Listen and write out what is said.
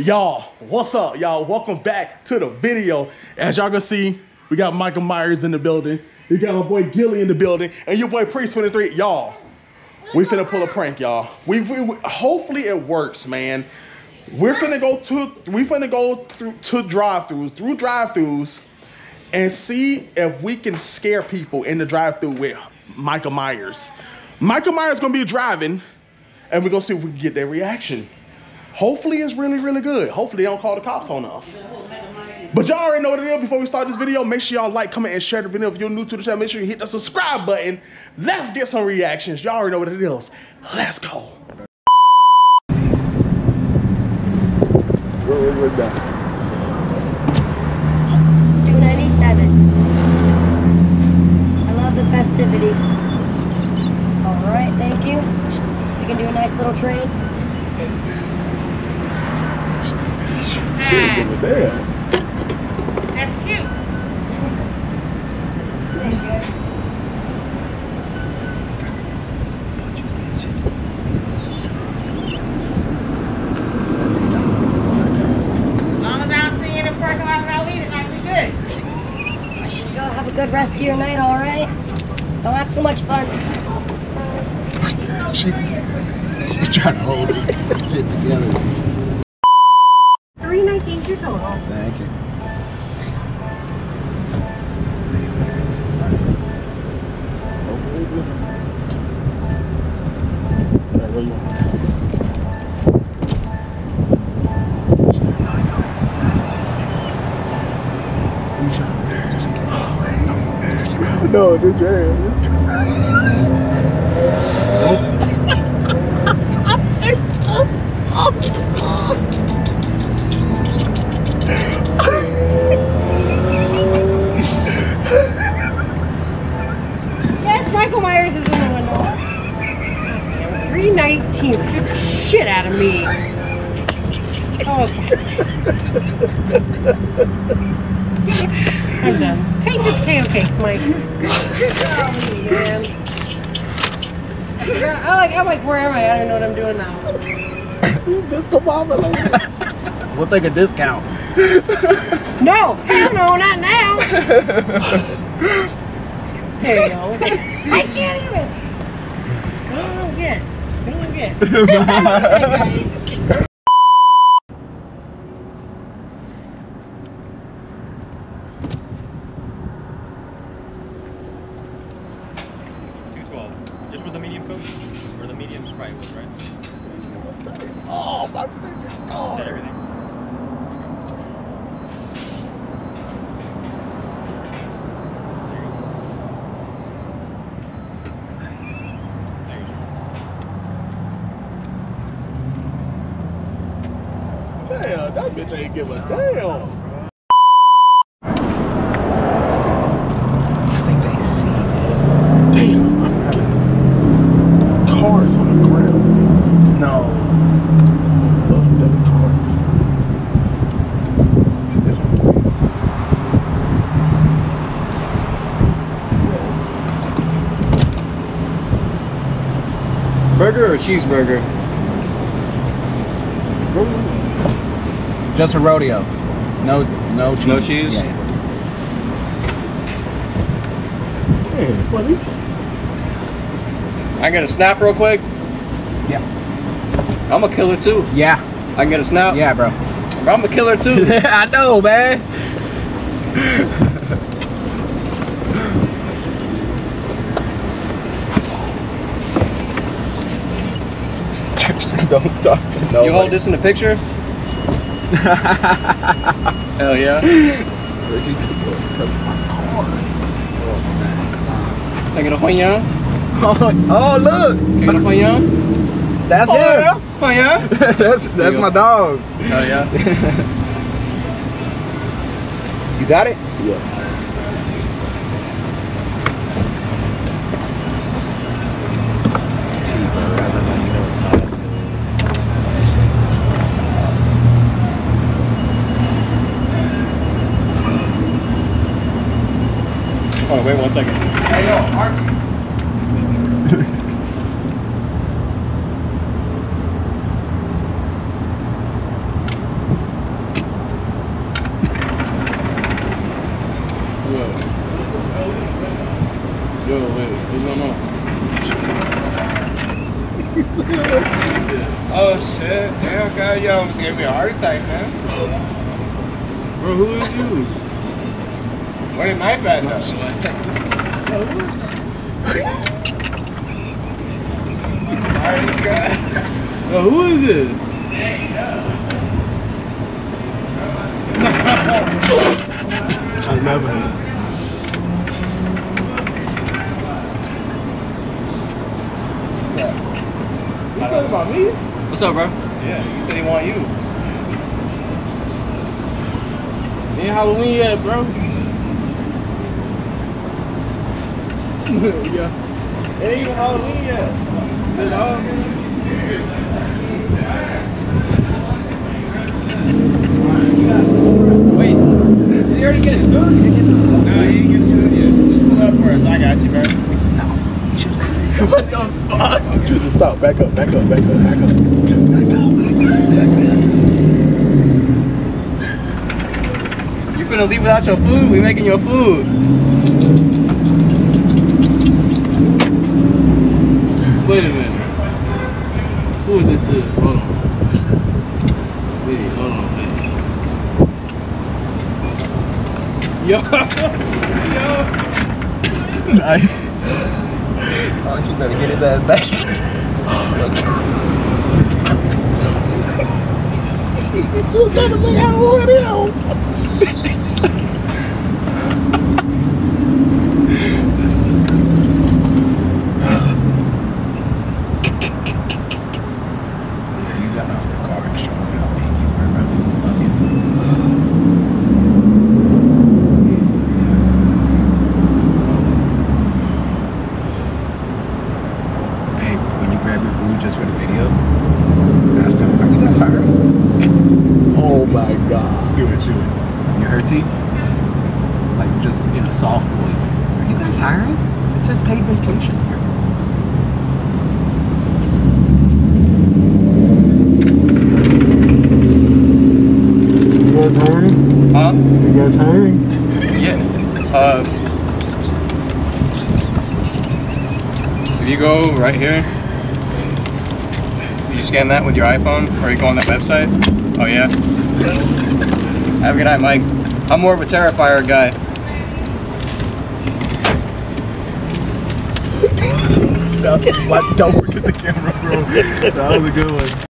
Y'all, what's up, y'all? Welcome back to the video. As y'all can see, we got Michael Myers in the building. we got my boy Gilly in the building, and your boy Preice 23. Y'all, we finna pull a prank, y'all. We, we, hopefully it works, man. We're finna go to we finna go through to drive-throughs, through drive-throughs, and see if we can scare people in the drive-through with Michael Myers. Michael Myers gonna be driving, and we're gonna see if we can get their reaction. Hopefully it's really, really good. Hopefully they don't call the cops on us. But y'all already know what it is. Before we start this video, make sure y'all like, comment, and share the video. If you're new to the channel, make sure you hit the subscribe button. Let's get some reactions. Y'all already know what it is. Let's go 297. I love the festivity. All right, thank you. We can do a nice little trade. That's cute. Long as I don't see you in the parking lot when I leave tonight, we good. Go have a good rest of your night, all right? Don't have too much fun. She's, she's trying to hold it together. 319 your total. Thank you. No, this right here. Oh, I'm done. Take the potato cakes, Mike. Oh, man. I forgot- like, I'm like, where am I? I don't know what I'm doing now. Go. We'll take a discount. No, hell no, not now. There you go. I can't even. I don't get. I don't get. Two twelve. Just for the medium Coke? Or the medium Sprite was, right? Oh, my finger. Is Oh. that everything? There you go. There you uh, go. Damn, that bitch ain't give a damn. I think they see it. Damn, my freaking car's on the ground. No. Other than the car. See this one? Burger or cheeseburger? Just a rodeo. No, no cheese. No cheese? Yeah, yeah. Yeah, buddy. I get a snap real quick. Yeah. I'm a killer too. Yeah. I can get a snap. Yeah, bro. I'm a killer too. I know, man. Don't talk to no you hold this in the picture? Hell yeah. Where'd you take it? my car. Can I get a Huanyan? Oh, look. Can I get a Huanyan? That's oh, him. Huanyan? that's that's my dog. Hell yeah. You got it? Yeah. Wait one second. Hey, yo, Archie. Yo, wait, what's going on? oh shit, Damn, god, y'all almost gave me a heart attack, man. Bro, who is you? Where the knife at though? Alright, this guy. Yo, who is it? I love it. You talking about me? What's up, bro? Yeah, you said he want you. Ain't Halloween yet, bro. Yeah. It ain't even Halloween yet. It's all- Wait, did he already get his food? No, he ain't get his food yet. Just pull up for us. I got you, bro. No. what the fuck? Just stop. Back up. Back up. Back up. Back up. You finna leave without your food? We making your food. Wait a minute. Who this is? Hold on. Wait, hold on, wait. Yo, yo. Nice. Oh, you better get his ass back. You got off the car and showed me how big you were, bro. Hey, when you grab your food just for the video, ask them, are you guys hiring? Oh my god. Do it, do it. T? Like just in a soft voice. Are you guys hiring? It says paid vacation here. You guys hiring? Huh? You guys hiring? Yeah. Uh. If you go right here, you scan that with your iPhone, or you go on that website. Oh yeah. Have a good night, Mike. I'm more of a Terrifier guy. Don't forget the camera, bro. That was a good one.